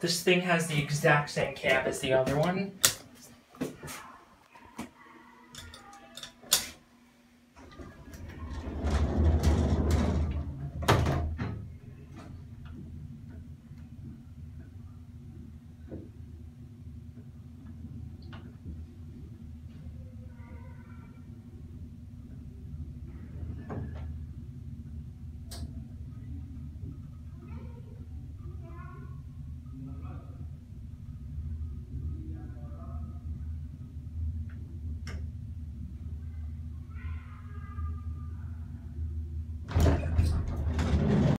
This thing has the exact same cab as the other one,